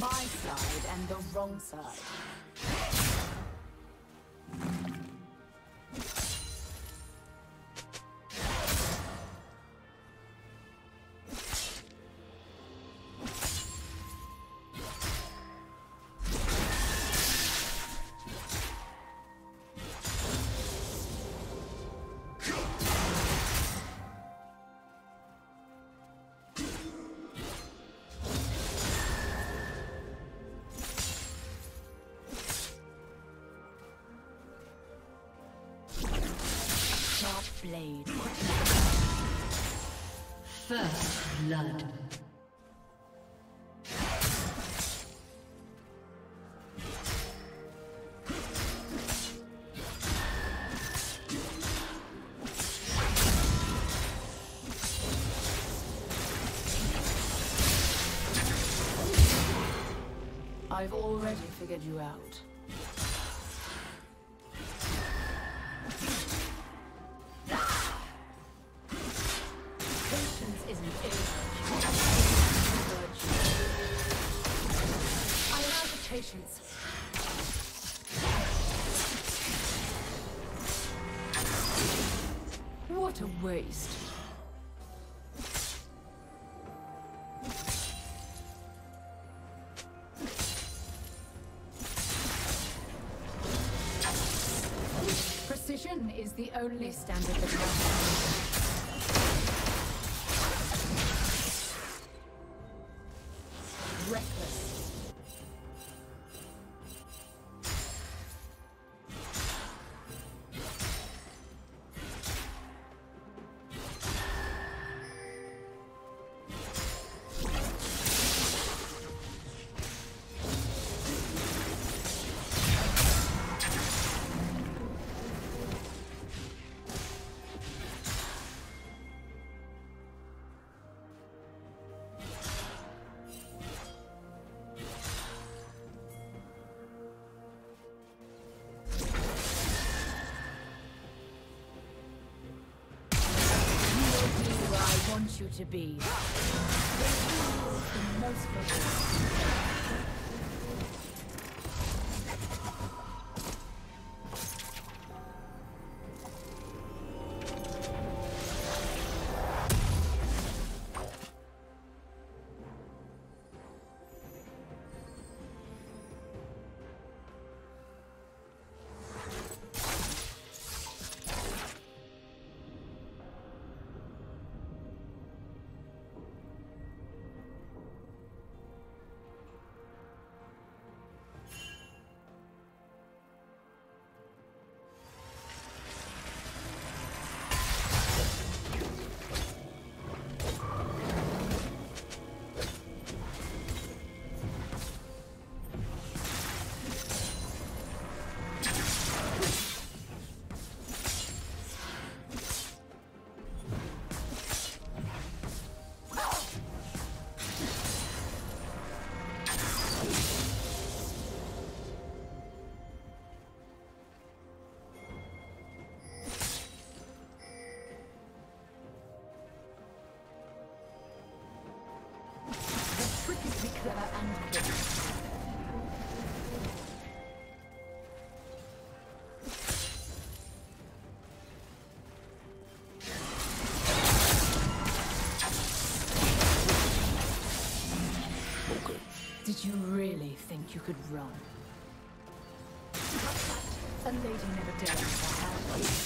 my side and the wrong side. Blade. First blood. I've already figured you out. Patience. What a waste. You to be. Could run? A lady never dares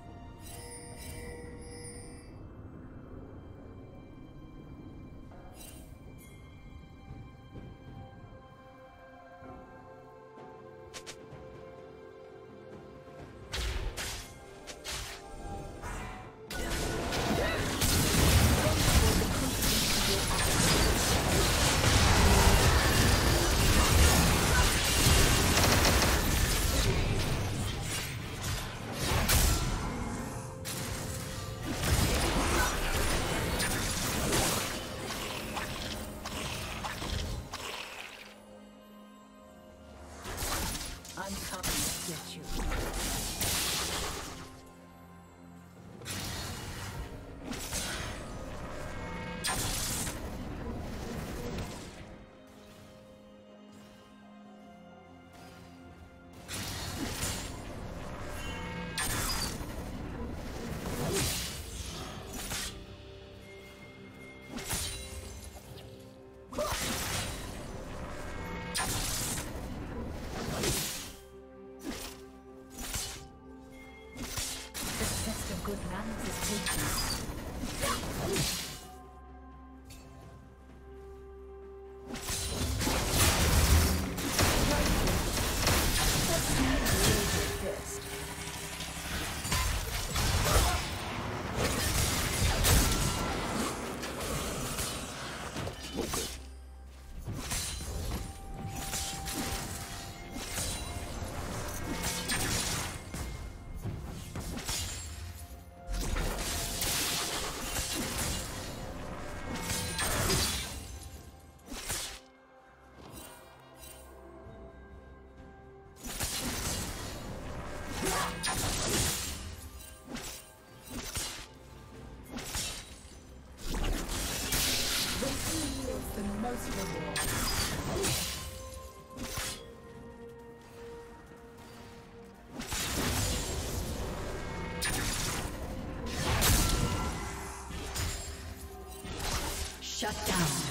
Shut down.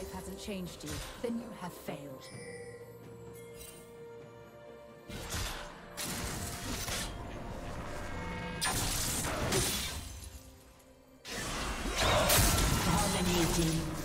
life hasn't changed you, then you have failed. Dominating.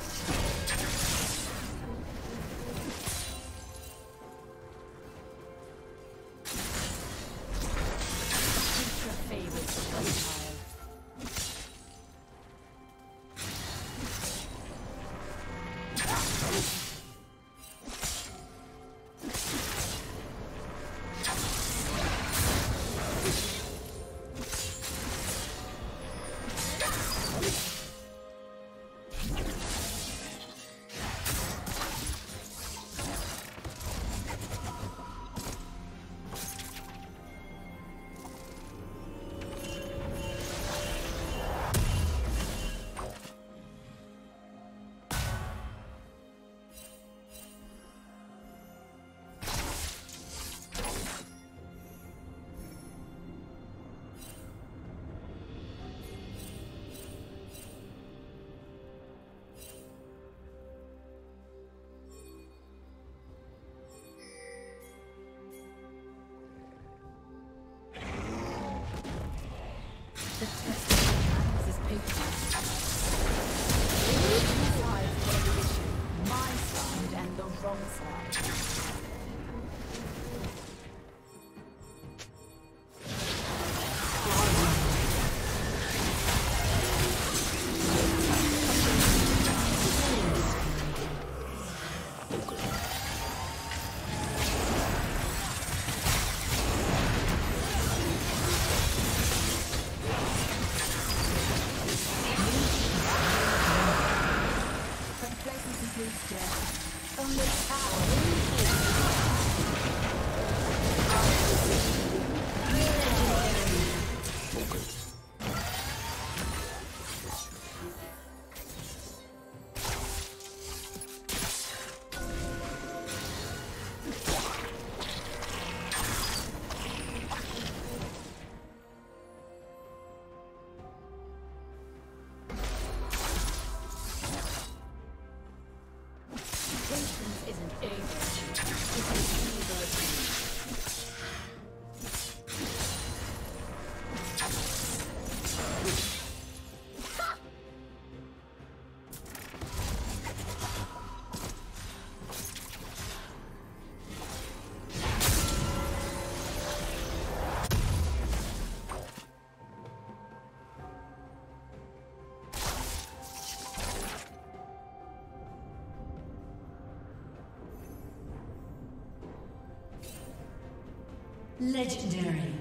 Legendary.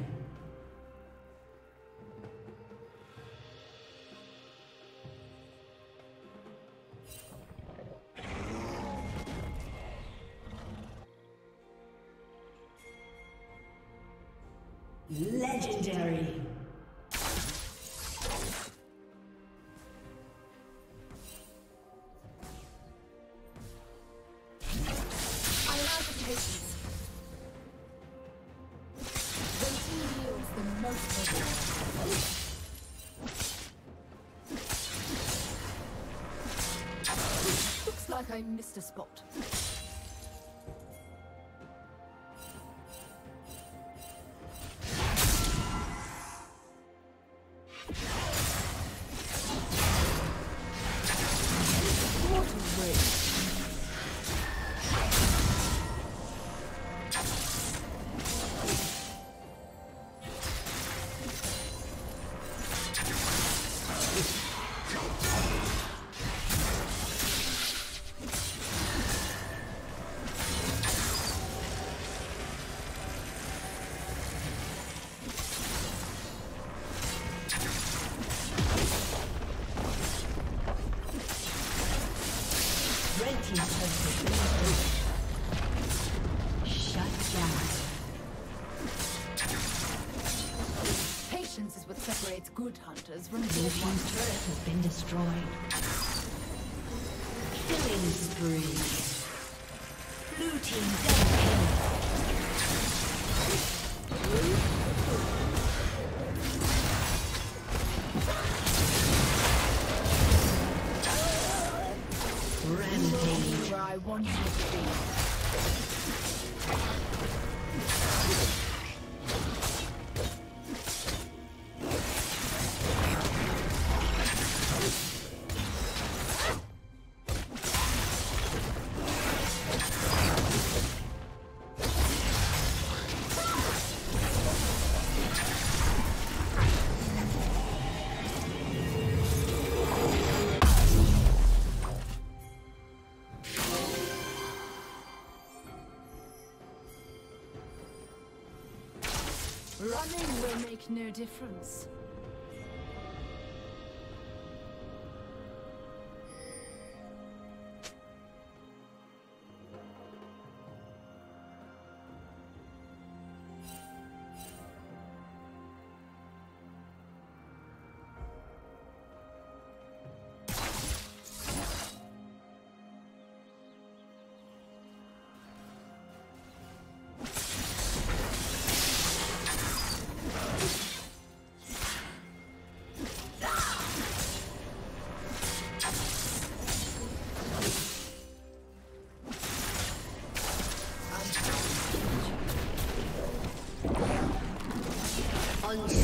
Legendary. a spot. Shut down. Patience is what separates good hunters from bad team turret has been destroyed. Killing spree. Blue team make no difference. punch.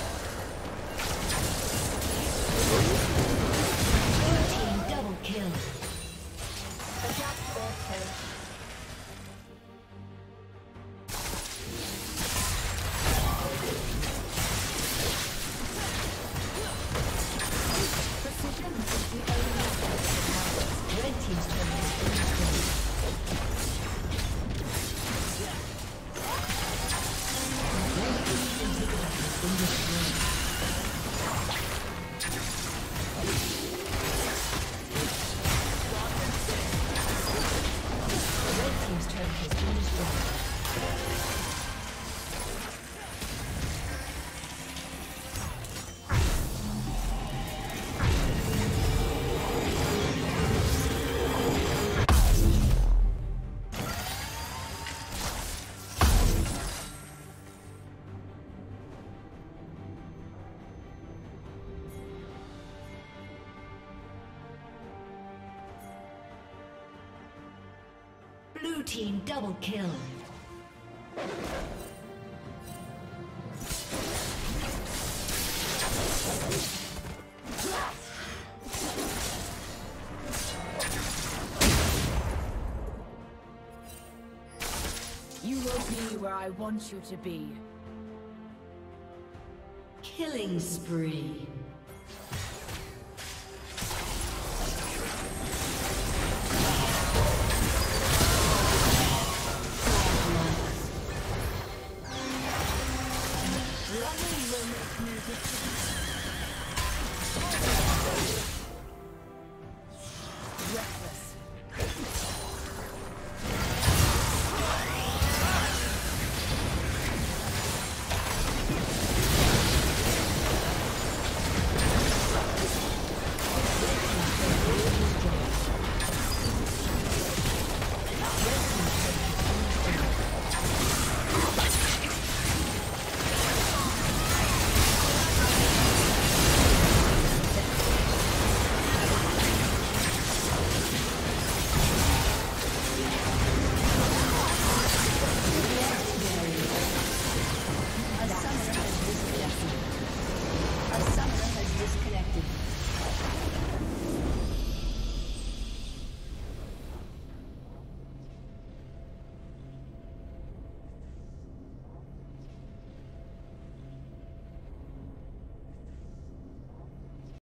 Has been destroyed. Team double kill. You will be where I want you to be. Killing spree.